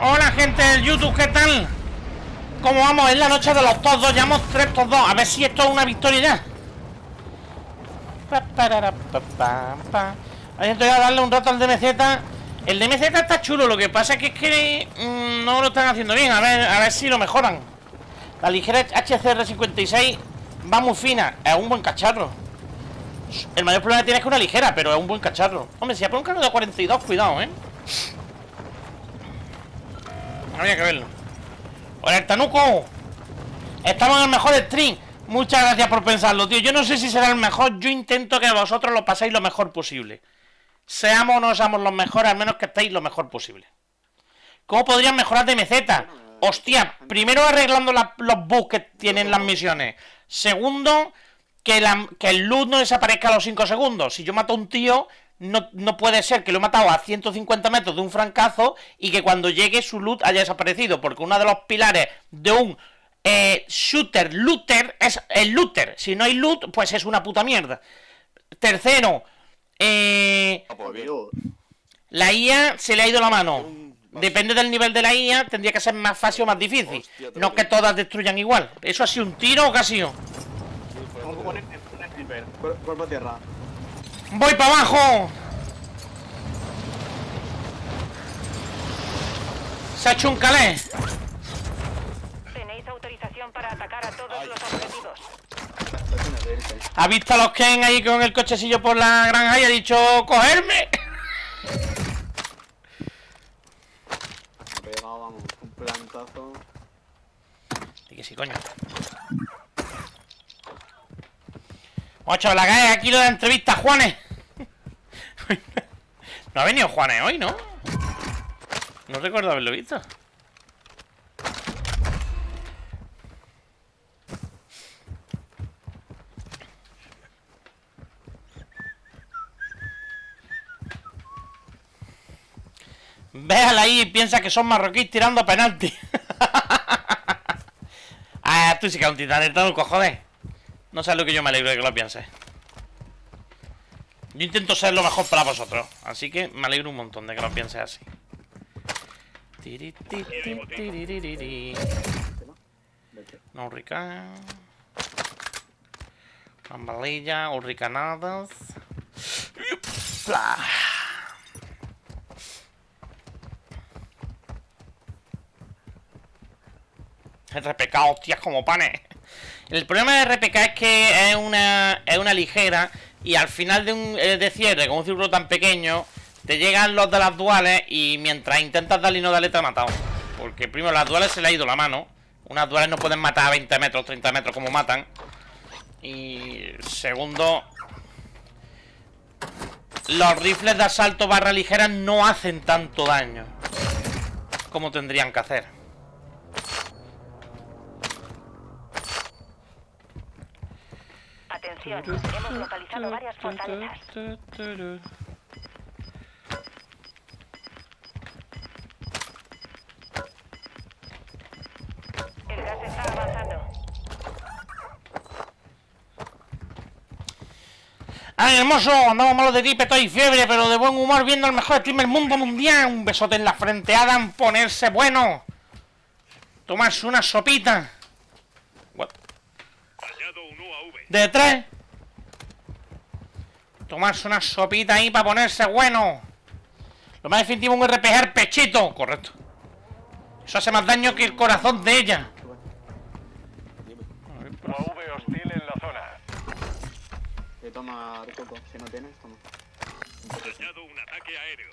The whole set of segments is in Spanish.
Hola gente del YouTube, ¿qué tal? ¿Cómo vamos? Es la noche de los todos, llevamos tres todos. A ver si esto es una victoria ya. Estoy a darle un rato al DMZ. El DMZ está chulo, lo que pasa es que, es que mm, no lo están haciendo bien. A ver, a ver si lo mejoran. La ligera HCR56 va muy fina. Es un buen cacharro. El mayor problema que tiene es que una ligera, pero es un buen cacharro. Hombre, si ya pone un carro de 42, cuidado, ¿eh? Habría que verlo. Hola, el Tanuco. Estamos en el mejor stream. Muchas gracias por pensarlo, tío. Yo no sé si será el mejor. Yo intento que vosotros lo paséis lo mejor posible. Seamos o no seamos los mejores, al menos que estéis lo mejor posible. ¿Cómo podrían mejorar meseta? Hostia, primero arreglando la- los bugs que tienen las misiones. Segundo, que, que el loot no desaparezca a los 5 segundos. Si yo mato a un tío, no, no puede ser que lo he matado a 150 metros de un francazo y que cuando llegue su loot haya desaparecido. Porque uno de los pilares de un eh, shooter looter es el looter. Si no hay loot, pues es una puta mierda. Tercero, eh, Ah, pues la IA se le ha ido la mano. Depende del nivel de la IA, tendría que ser más fácil o más difícil. No que todas destruyan igual. ¿Eso ha sido un tiro o qué ha sido? vamos a poner tierra. ¡Voy para abajo! Se ha hecho un calé. Tenéis autorización para atacar a todos los objetivos. Ha visto a los Ken ahí con el cochecillo por la granja y ha dicho ¡Cogerme! Pegado, vamos, un plantazo. Y que sí, coño. Vamos, chaval, acá aquí lo de la entrevista, Juanes. no ha venido Juanes hoy, ¿no? No recuerdo haberlo visto. Véala ahí y piensa que son marroquíes tirando penalti. ah, tú sí que un titán, cojones. No sabes lo que yo me alegro de que lo pienses. Yo intento ser lo mejor para vosotros. Así que me alegro un montón de que lo pienses así. No hurricán. Rambalilla, hurricanadas. RPK, hostias, como panes. El problema de RPK es que es una, es una ligera y al final de un eh, de cierre con un círculo tan pequeño te llegan los de las duales y mientras intentas darle y no darle te ha matado. Porque primero las duales se le ha ido la mano. Unas duales no pueden matar a 20 metros, 30 metros como matan. Y segundo, los rifles de asalto barra ligera no hacen tanto daño como tendrían que hacer. Atención, hemos localizado varias fortalezas. El gas está avanzando. ¡Ay, hermoso! Andamos malos de gripe, estoy fiebre, pero de buen humor viendo el mejor stream del mundo mundial. Un besote en la frente, Adam, ponerse bueno. Tomarse una sopita. De tres. Tomarse una sopita ahí para ponerse bueno. Lo más definitivo, un RPG al pechito. Correcto. Eso hace más daño que el corazón de ella. UAV hostil en la zona. Que toma coco. Si no tienes, toma. un ataque aéreo.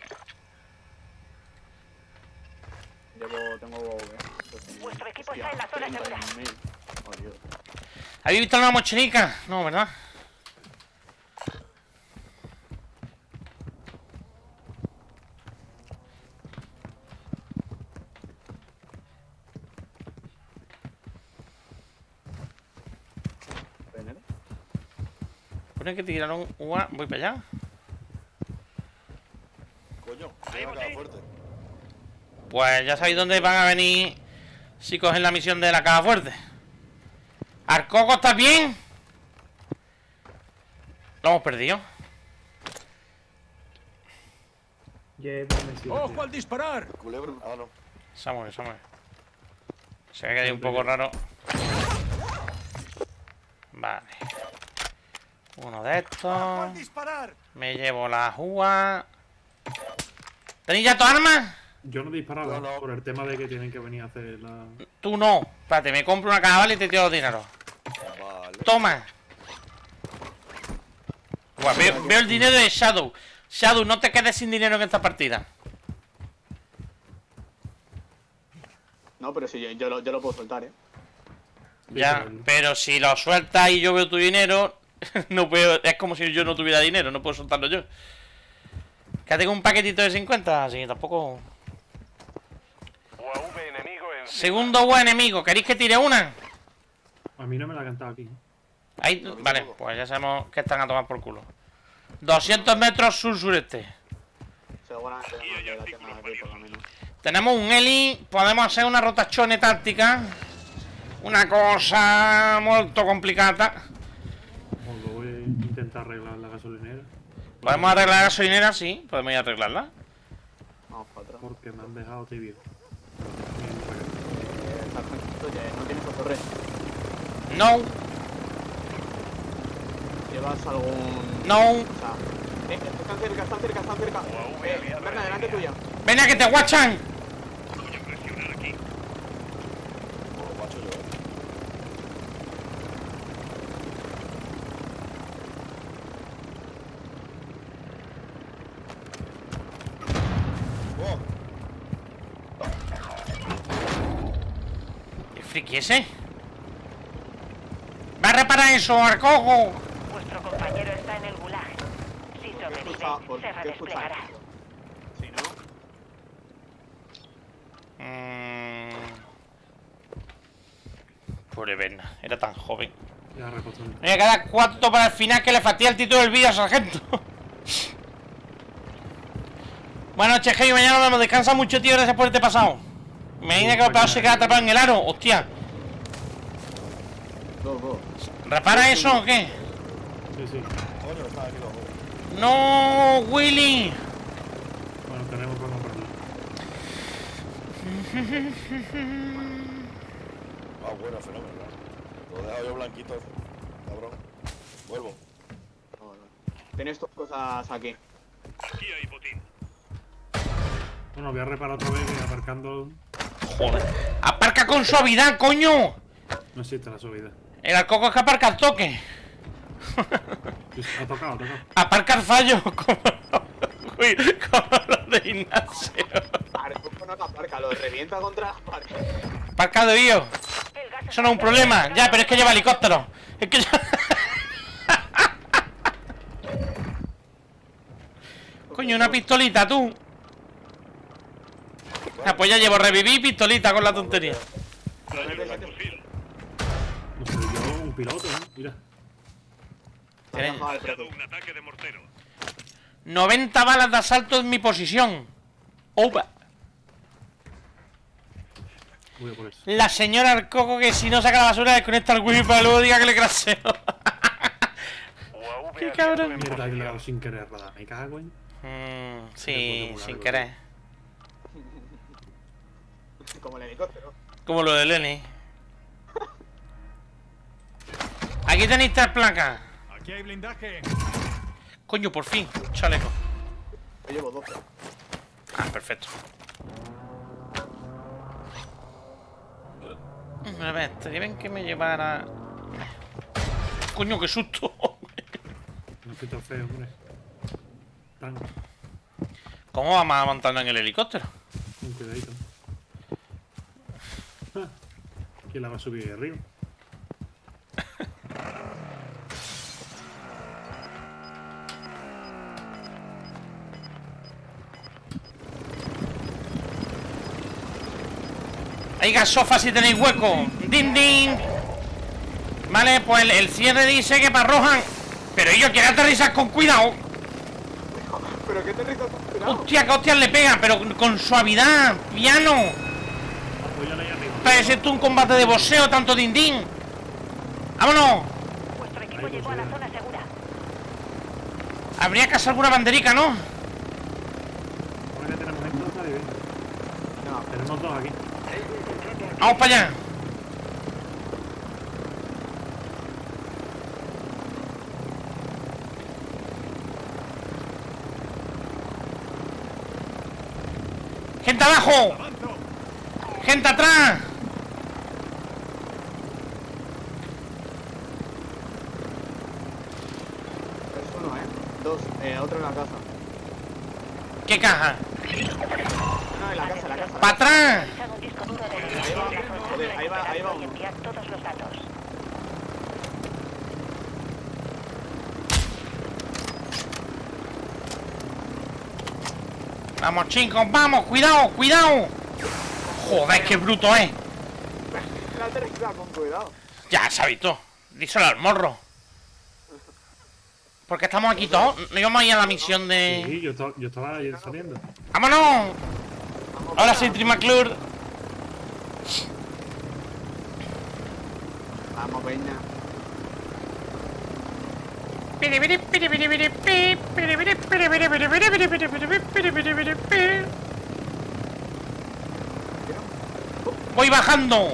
Llevo, tengo UAV. Pues, Vuestro equipo está en la zona segura. 31.000. Dios. ¿Habéis visto la nueva mochilica? No, ¿verdad? Pone que tiraron UA. Voy para allá. Coño, me fuerte. Pues ya sabéis dónde van a venir si cogen la misión de la caja fuerte. ¿Arcoco estás bien? Lo hemos perdido. ¡Ojo al disparar! Culebro. Ah, no. Samuel, Samuel. Se ve que hay un poco raro. Vale. Uno de estos. disparar! Me llevo la jua. ¿Tenéis ya tu arma? Yo no disparaba No, no. por el tema de que tienen que venir a hacer la. Tú no. Espérate, me compro una caja y te tiro los dinero. Vale. Toma. Buah, veo, veo el dinero de Shadow. Shadow, no te quedes sin dinero en esta partida. No, pero si yo, yo, lo, yo lo puedo soltar, ¿eh? Ya, pero- si lo sueltas y yo veo tu dinero, no puedo. Es como si yo no tuviera dinero, no puedo soltarlo yo. Que tengo un paquetito de 50, así que tampoco. UAV enemigo en Segundo buen enemigo, ¿queréis que tire una? A mí no me la ha cantado aquí. Ahí, vale, pues ya sabemos que están a tomar por culo. 200 metros sur-sureste. Seguramente. Tenemos un heli, podemos hacer una rotazione táctica. Una cosa molto complicata. Os lo voy a intentar arreglar la gasolinera. ¿Podemos arreglar la gasolinera? Sí, podemos ir a arreglarla. Vamos para atrás. Porque me han dejado tibio. Eh, oye, no tienes que correr. No, ¿Llevas algún...? no. O sea... Eh, están cerca, están cerca, están cerca. UAV Eh, Berna, delante tuya. Ven a que te guachan. Voy a presionar aquí. Pues lo macho yo, eh. Oh, ¿Qué friki ese? ¡Va a reparar eso, Arcojo! Vuestro compañero está en el gulag. Si ¿Qué sobrevive, se redesplegará. Si no... Mmm... Pobre Berna, era tan joven. Ya repuesto. Me voy a quedar cuarto para el final que le fastidia el título del vídeo, sargento. Buenas noches, Heavy. Mañana nos vemos. Descansa mucho, tío. Gracias por este pasado. Imagina que el pedazo se queda atrapado en el aro. Hostia. Go, go. ¿Repara eso o qué? Sí, sí. coño, están aquí dos. No, Willy. Bueno, tenemos que comprarlo. Ah, bueno, fenómeno. Lo he dejado yo blanquito, cabrón. Vuelvo. Vale. Tienes tus cosas aquí. Aquí hay botín. Bueno, voy a reparar otra vez que aparcando Joder. Aparca con suavidad, coño. no existe la subida. El arcoco es que aparca al toque. Ha tocado, ha tocado. Aparca al fallo. Como, Uy, como los de Ignacio. Arcoco no te aparca, lo revienta contra la pared. Aparca de Dios. El gas Eso no es un problema. Ya, pero es que lleva helicóptero. Es que ya... Coño, una pistolita, tú. Ah, pues ya llevo reviví y pistolita con la tontería. No un piloto, ¿eh? Mira. Un ataque de mortero. 90 balas de asalto en mi posición. Opa. Voy a por eso. La señora Arcoco que si no saca la basura desconecta el wifi para luego diga que le craseo. Qué cabrón. Mierda, que le he posición. dado sin querer. Me cago en. Mm, sí, sin querer. Como el helicóptero. Como lo de Lenny. Aquí tenéis tres placas. Aquí hay blindaje. Coño, por fin. Chaleco. Yo llevo 12. Ah, perfecto. A ver, estaría bien que me llevara... Coño, qué susto. No fui tan feo, hombre. ¿Cómo vamos a montarnos en el helicóptero? Con cuidadito. Ah, ¿Quién la va a subir ahí arriba? Hay gasofa si tenéis hueco. ¡Din, din! Vale, pues el, el cierre dice que para Rohan. Pero ellos quieren aterrizar con cuidado. ¿Pero qué te rizas con cuidado? Hostia, que hostias le pegan, pero con- con suavidad, piano. Parece esto un combate de boxeo, tanto din din. ¡Vámonos! Vuestro equipo llegó a la zona segura. Habría que hacer alguna banderica, ¿no? Ahora que tenemos esto, está bien. No, Tenemos dos, dos aquí. Vamos para allá. Gente abajo. Gente atrás. Es uno, ¿eh? Dos. Eh, otro en la casa. ¿Qué caja? No, en la casa, en la casa. ¡Para atrás! Revisad un disco duro de la zona Joder, ahí va, ahí va y uno. enviad todos los datos. Vamos, chicos, vamos, cuidado, cuidado. Joder, qué bruto es. La tercera, con cuidado. Ya, se ha visto. Díselo al morro. Porque estamos aquí todos. No íbamos a ir a la misión de. Sí, yo, to- yo estaba saliendo. ¡Vámonos! Ahora sí. Trimaclur. Vamos, peña. Voy bajando.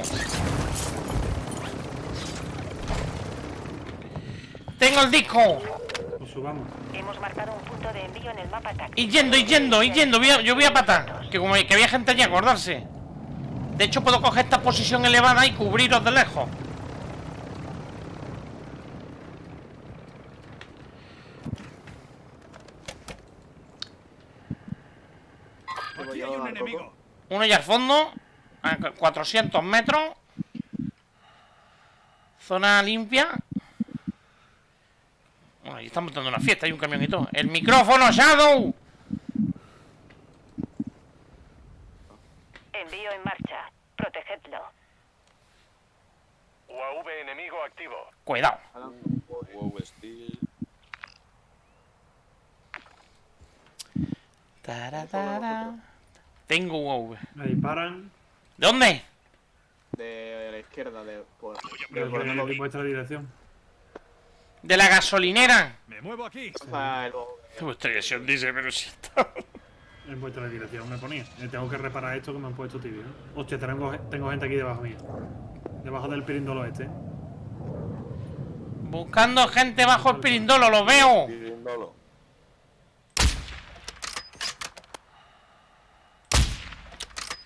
Tengo el disco. Pues subamos. Hemos marcado un punto de envío en el mapa táctico. Y yendo, y yendo, y yendo. Voy a- yo voy a patar. Que como que había gente allí, acordarse. De hecho, puedo coger esta posición elevada y cubriros de lejos. Aquí hay un enemigo. Uno ya al fondo. A cu- 400 metros. Zona limpia. Bueno, ahí estamos dando una fiesta. Hay un camión y todo. El micrófono, Shadow. Envío en marcha. Protegedlo. UAV enemigo activo. Cuidado. Alan. Wow. Tengo UAV. Me disparan. ¿De dónde? De la izquierda, de por. De, de por de- vuestra dirección. De la gasolinera. Me muevo aquí. Vuestra dirección dice, pero si está. En vuestra dirección me ponía. Eh, tengo que reparar esto que me han puesto tibio. ¿eh? Hostia, tengo, tengo gente aquí debajo mío. Debajo del pirindolo este. Buscando gente bajo el pirindolo, lo veo. Pirindolo.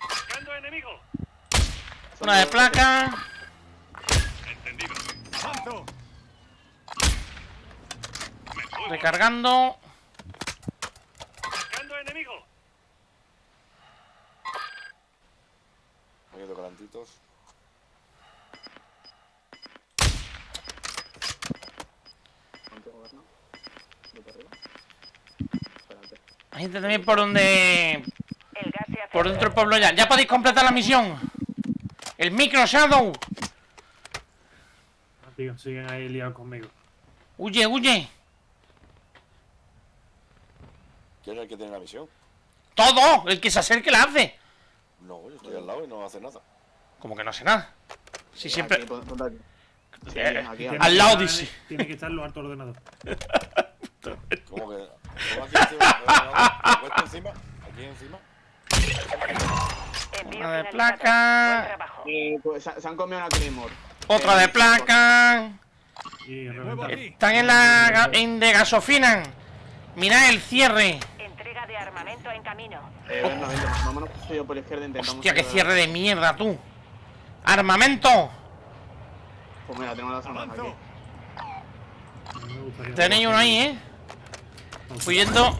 Buscando enemigo. Una de placa. Entendido. Avanzo. Recargando. Buscando enemigo. Me quedo calantitos. ¿Cuánto gobierno? ¿De por arriba? Espérate. Hay gente también por donde. El gas se Por dentro del pueblo ya. Ya podéis completar la misión. El micro Shadow. Ah, tío, siguen ahí liados conmigo. Huye, huye. ¿Quién es el que tiene la misión? Todo. El que se acerque la hace. No, yo estoy al lado y no hace nada. Como que no hace nada. Si siempre. Aquí, ponte aquí. Sí, Eh, aquí. Al que lado dice. Tiene que estar lo alto del ordenador. ¿Cómo que? ¿Cómo aquí encima? ¿Aquí encima? Una de placa. Eh, pues, se, han comido una Claymore. Otra de placa. Están en la. en de gasofina. Mirad el cierre. Entrega de armamento en camino. Eh, yo por la izquierda intentamos. Hostia, qué cierre de mierda, tú. Armamento. Pues mira, tenemos las armas aquí. Tenéis uno ahí, ¿eh? Huyendo.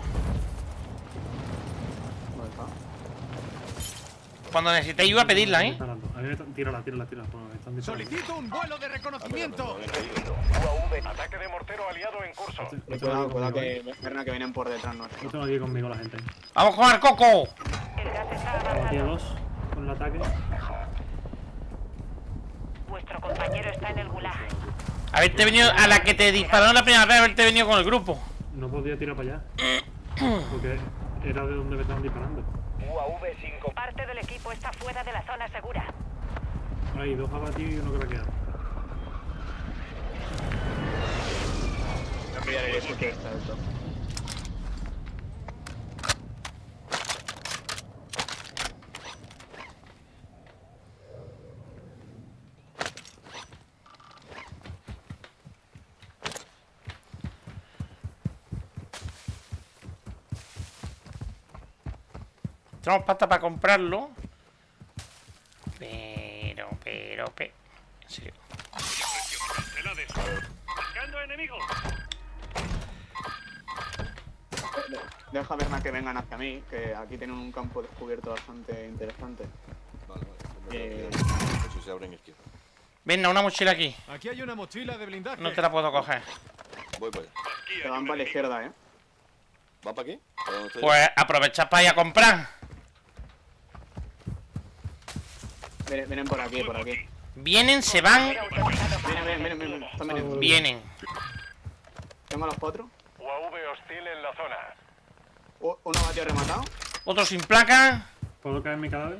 Cuando necesitéis ayuda, pedirla, Me ¿eh? A mí me. Tírala, tírala, tírala. están. Solicito un vuelo de Ah, reconocimiento. UAV. Ataque de mortero aliado en curso. Cuidado, cuidado ¿eh? que, que vienen por detrás Lo nuestro. tengo aquí conmigo la gente. Vamos con el coco. El gas está a avanzando. dos con el ataque. Vuestro compañero está en el gulag. Haberte venido a la que te dispararon la primera vez, haberte venido con el grupo. No podía tirar para allá. Porque era de donde me estaban disparando. UAV 5. Parte del equipo está fuera de la zona segura. Hay dos abatidos y uno craqueado. Voy a pillar el escucho Tenemos pasta para comprarlo. Pero, pero, pero. En serio. Deja verme a que vengan hacia mí, que aquí tienen un campo descubierto bastante interesante. Vale, vale. Eh. Se abren izquierda. Venga, una mochila aquí. Aquí hay una mochila de blindaje. No te la puedo coger. Voy para allá. Se van para la izquierda, ¿eh? ¿Va para aquí? Pues aprovecha para ir a comprar. Vienen, vienen por aquí, por aquí. Vienen, se van, Vienen, vienen, vienen, vienen. Vienen. Tengo a los cuatro. UAV hostil en la zona. Uno batido rematado. Otro sin placa. ¿Puedo caer en mi cadáver?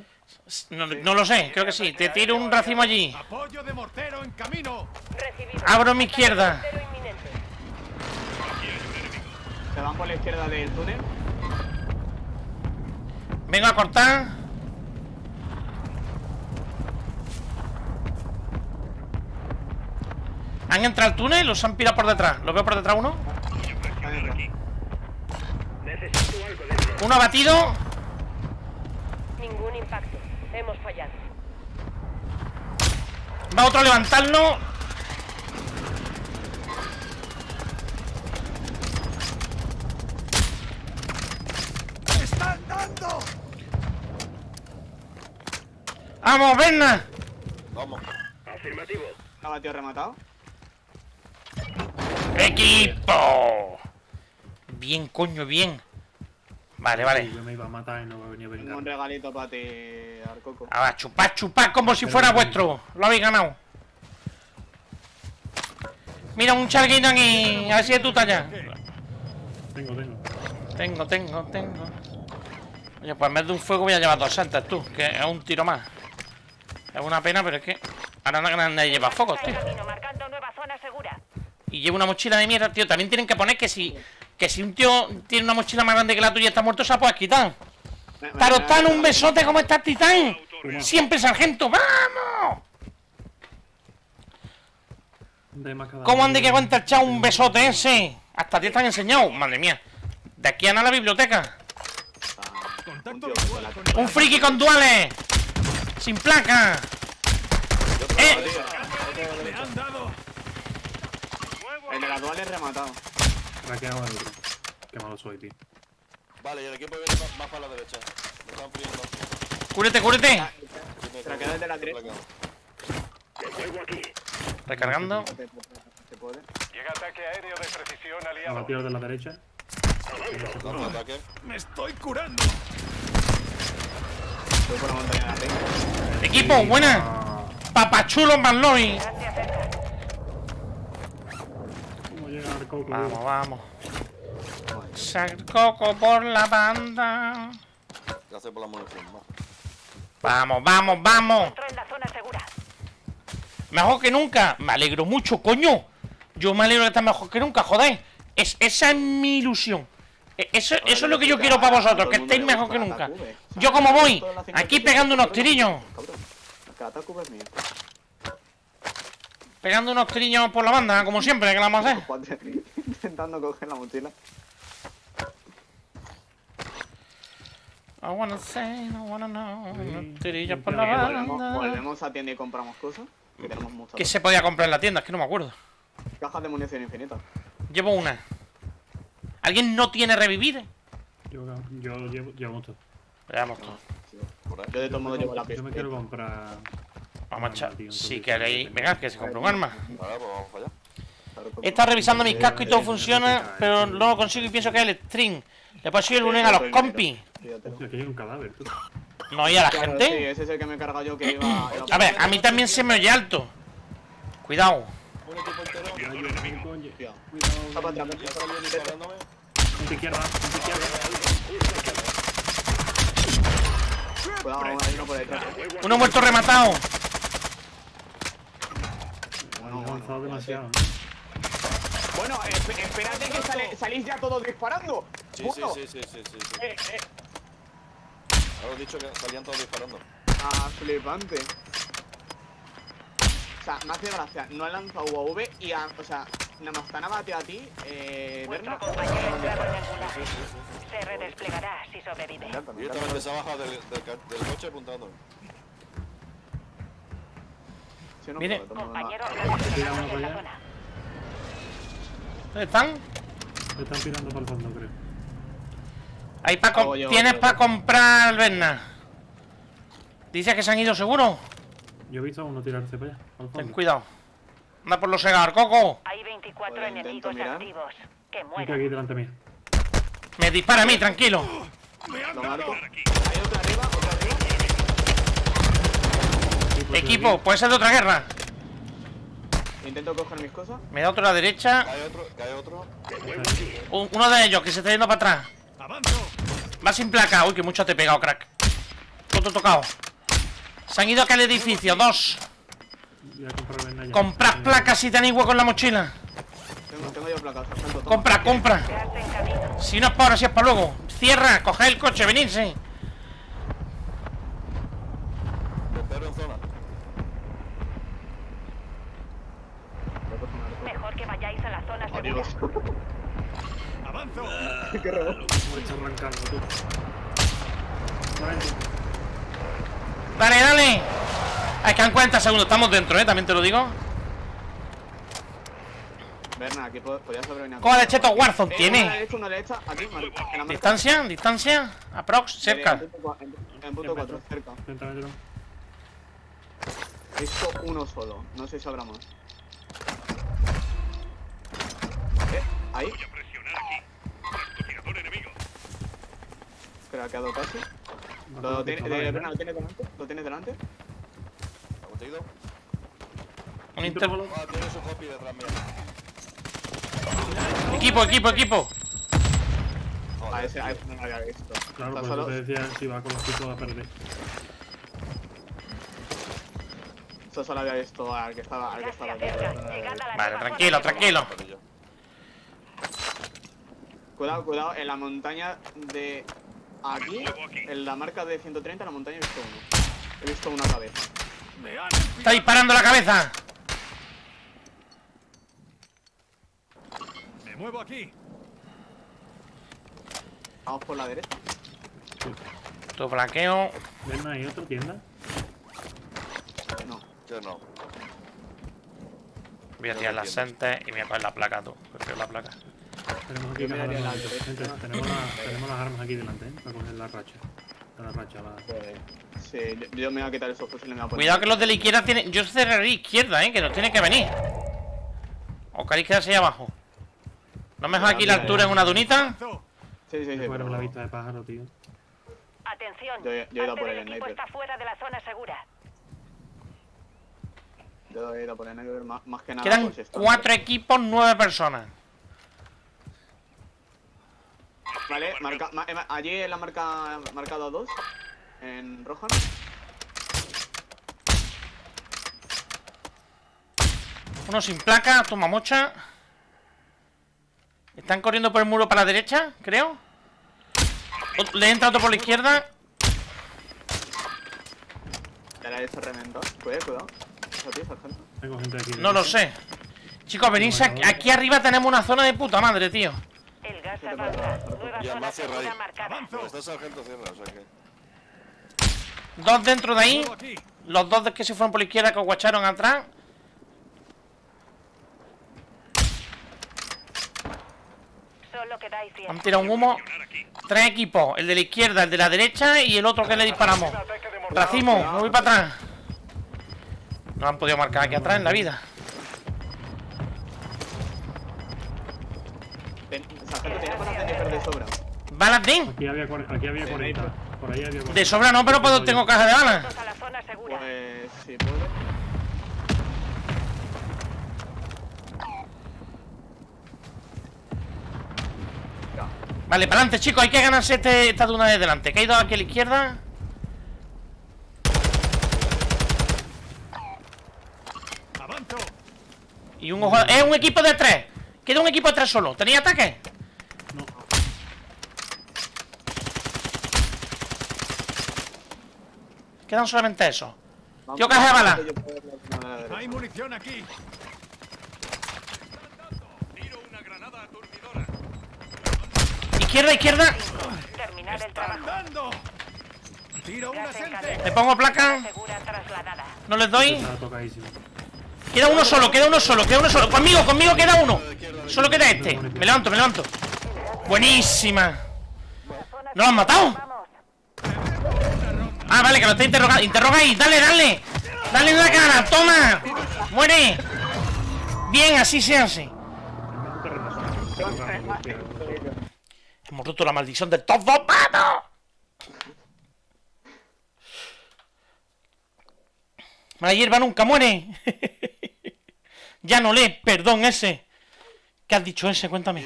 No, no lo sé, creo que sí. Te tiro un racimo allí. Apoyo de mortero en camino. Recibido. Abro mi izquierda. Se van por la izquierda del túnel. Vengo a cortar. ¿Han entrado al túnel o se han pirado por detrás? ¿Lo veo por detrás uno? Uno abatido. Ningún impacto. Hemos fallado. Va otro a levantarlo. ¡Están dando! ¡Vamos, Berna! Vamos. Afirmativo. Uno batido rematado. ¡Equipo! Bien, coño, bien. Vale, vale. Yo me iba a matar y no me venía Tengo un regalito para ti, Arcoco. Ahora, chupad, chupad como si fuera vuestro. Lo habéis ganado. Mira, un charguito aquí. A ver si es tu talla. Tengo, tengo. Tengo, tengo, tengo. Oye, pues en vez de un fuego voy a llevar dos santas, tú. Que es un tiro más. Es una pena, pero es que... Ahora no Está en tío. camino, marcando nueva zona segura. Y llevo una mochila de mierda, tío. También tienen que poner que si... Que si un tío tiene una mochila más grande que la tuya y está muerto, se la puedes quitar. Tarotán, un besote, ¿cómo estás, Titán? Siempre, sargento, ¡vamos! ¿Cómo ande que aguanta el chao un besote ese? Hasta ti te han enseñado, madre mía. De aquí a nada la biblioteca. Un friki con duales. Sin placa. Eh, Me han dado. El de la dual es rematado. Raqueado al otro. Qué malo soy, tío. Vale, y el equipo viene más, más para la derecha. Me están friendo. cúrete, cúrete. Me Pero queda el de la derecha. Recargando. Se se puede. Llega ataque aéreo de precisión aliado. Abatido de la derecha. Ataque. Me estoy curando. Voy por la montaña de arriba. Equipo, buena. Ah, Papachulo Manloy. Ya se acerca. ¿Cómo llega el coco? Vamos, vamos. Sarcoco por la banda. Gracias por la munición. más. Vamos, vamos, vamos. Entró en la zona segura. Mejor que nunca. Me alegro mucho, coño. Yo me alegro de estar mejor que nunca, joder. Es, esa es mi ilusión. E- Eso, eso es lo que yo quiero para vosotros, que estéis mejor que nunca. Yo como voy, aquí pegando unos tirillos. Cabrón. Cada cubo es mío. Pegando unos tirillos por la banda, como siempre, que la vamos a hacer. Intentando coger la mochila. I wanna say, I wanna know. Unos tirillos por la Volvemos, banda. volvemos a tienda y compramos cosas. Que tenemos muchas. ¿Qué se podía comprar en la tienda? Es que no me acuerdo. Cajas de munición infinita. Llevo una. ¿Alguien no tiene revivir? Yo, yo llevo, llevo todo. Veamos todo. Yo de todos modos llevo la Yo pieza. me quiero comprar. Vamos a echar. Si queréis. Venga, que se compre un arma. Vale, pues vamos. He estado revisando mis cascos y todo funciona, pero no lo consigo y pienso que es el string. Le puedo subir el lunes a los compis. Aquí hay un cadáver, tú. No, y a la Claro, sí, gente. ese es el que me he cargado yo que iba. A ver, a mí también se me oye alto. Cuidado. Un equipo entero. Coño. Cuidado. Cuidado. Va para atrás. Ya salió disparándome. En tu izquierda, en tu izquierda. Cuidado, hay uno por detrás. Uno muerto rematado. Avanzado demasiado. Bueno, esp- espérate que sale- salís ya todos disparando. Sí, sí, sí, sí, sí, sí, sí. Eh, eh. He dicho que salían todos disparando. Ah, flipante. O sea, me hace gracia. No han lanzado UAV y han. O sea, nada más te han abatido a ti, eh, Vuestro compañero el. Se redesplegará si sobrevive. Directamente se ha bajado del, del, del coche apuntando. Sí, no, mundo- Compañero uno para allá. ¿Dónde están? Se están tirando para el fondo, creo. Ahí pa oye, tienes para comprar Berna. Dice que se han ido seguro. Yo he visto a uno tirarse para allá, al Ten cuidado. Anda por los segar, Coco. Hay 24 Ahora intento enemigos mirar. activos. Que mueran. aquí delante mío. Me dispara a mí, tranquilo. ¡Me Lo marco. Hay otro arriba. Equipo, Equipo, puede ser de otra guerra. Intento coger mis cosas. Me da otro a la derecha. Cae otro, cae otro. Un- Uno de ellos que se está yendo para atrás. ¡Avanzo! Va sin placa. Uy, que mucho te he pegado, crack. Otro tocado. Se han ido a aquel edificio. Dos. Voy a comprar Berna ya. Comprad placas si tenéis hueco en la mochila. Tengo, tengo yo placas. Compra, compra. Si no es para ahora, si es para luego. Cierra, coged el coche, venirse. Te espero en zona. Voy a coger una receta. Mejor que vayáis a la zona segura. Adiós. ¡Avanzo! Qué raro. Voy a echar arrancando, tú. Vale. Dale, dale. Hay que en 40 segundos. Estamos dentro, eh. También te lo digo. Berna, aquí pod- podías sobrevivir. Coja de cheto Warzone, Eh, tiene. Una derecha, una derecha, aquí, en marca. Distancia, distancia. Aprox, cerca. En punto cua- en- En punto 4, cerca. He visto uno solo, no sé si habrá más. ¿Eh? ¿Ahí? Voy a presionar aquí. Enemigo. Craqueado casi. Bajo Lo tiene, de, ¿eh? Berna, ¿lo tiene delante? ¿Lo tiene delante? Un inter... Ah, tiene su copy detrás mía. Equipo, equipo, equipo. A ese, a ese no lo había visto. Claro, por solo, eso te decía si va con los tipos a perder. eso solo había visto al que estaba, al que estaba Vale, tranquilo, tranquilo. Cuidado, cuidado, en la montaña de aquí, en la marca de 130, en la montaña he visto uno. He visto una cabeza. ¡Me han Está disparando la cabeza. ¡Me muevo aquí! Vamos por la derecha. Tu flanqueo. Berna, ¿hay otra tienda? No. Yo no. Voy a tirar las sentes y me voy a coger la placa, tú. Prefiero la placa. Tenemos aquí Yo caja de miraría la armas. derecha. Gente, tenemos, la- tenemos las armas aquí delante, ¿eh? Para coger la racha. La racha, la... Pues, sí, yo, me voy a quitar esos fusiles me voy a. Cuidado que los de la izquierda tienen. Yo cerraría izquierda, eh. Que nos tiene que venir. O queréis quedarse ahí abajo. ¿No mejor aquí la altura en una dunita? Sí, sí, sí. Pero- la vista de pájaro, tío. Atención. Yo he- yo he ido parte por el sniper. está fuera de la zona segura. Yo he ido a poner negro más, más que nada. Quedan por cuatro equipos, nueve personas. Vale, marca, ma- eh, allí en la marca marcado dos. En roja. Uno sin placa, toma mocha. Están corriendo por el muro para la derecha, creo. Le entra otro por la izquierda. Ya la he hecho reventado. Cuidado, cuidado. Eso, tío, sargento. Tengo gente aquí. No lo sé. Chicos, venís aquí, aquí arriba tenemos una zona de puta madre, tío. Que. Dos dentro de ¡Me ahí. Los dos que se fueron por la izquierda que guacharon atrás. Solo quedáis diez. Han tirado un humo. Tres equipos. El de la izquierda, el de la derecha y el otro que le disparamos. Racimo, me voy para atrás. No han podido marcar aquí atrás en la vida. Sargento, tenía sniper de sobra. Balas de. Aquí había, aquí había 40. Por ahí había 40. De sobra no, pero puedo, tengo caja de balas. Pues. Ya. Vale, para adelante, chicos. Hay que ganarse este, esta duna de delante. Que hay dos aquí a la izquierda. ¡Avanzo! Y un ojo. Es un equipo de tres. Queda un equipo de tres solo. ¿Tenéis ataque? Quedan solamente eso. Vamos, Tío, caja de bala. Hay munición aquí. Tiro. Izquierda, izquierda. Le pongo placa. No les doy. Queda uno solo, queda uno solo, queda uno solo. Conmigo, conmigo queda uno. Solo queda este. Me levanto, me levanto. Buenísima. ¿No lo han matado? Ah, vale, que lo está interrogando. Interroga ahí, dale, dale. Dale en la cara, toma. Muere. Bien, así se hace. Hemos roto la maldición del top 2, ¡vamos! Mala hierba nunca muere. ya no lee, perdón, ese. ¿Qué has dicho ese? Cuéntame.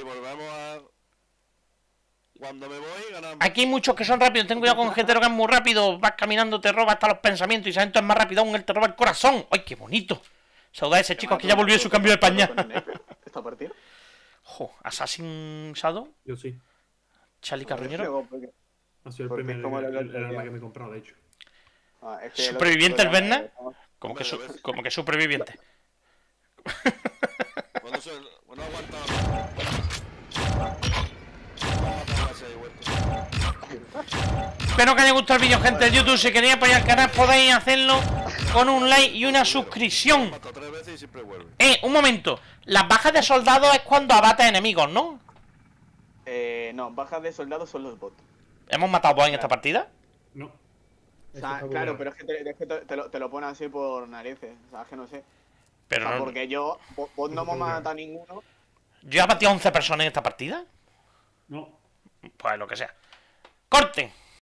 Cuando me voy, ganamos. Aquí hay muchos que son rápidos. Ten cuidado con Getero que es muy rápido. Vas caminando, te roba hasta los pensamientos. Y Sargento es más rápido aún, él te roba el corazón. ¡Ay, qué bonito! Saluda a ese chico que ya volvió su cambio de pañal. ¿Esta partida? Jo, Assassin Shadow, Yo sí. Charlie Carroñero. Ha sido el primer arma que me he comprado, de hecho. ah, ¿Superviviente el Berna? Como que, como que superviviente. Cuando se. Bueno, aguanta. Vamos a matar a ese huerto. Espero que haya gustado el vídeo, gente de YouTube. Si queréis apoyar el canal, podéis hacerlo con un like y una suscripción. Eh, un momento. Las bajas de soldados es cuando abates enemigos, ¿no? Eh, no, bajas de soldados son los bots. ¿Hemos matado bots en esta partida? No. O sea, claro, pero es que te, es que te, te lo, te lo pone así por narices. O sea, es que no sé. Pero o sea, no, porque yo, vos, no Eso me está mata a ninguno. ¿Yo he batido a 11 personas en esta partida? No. Pues lo que sea. ¡Corte!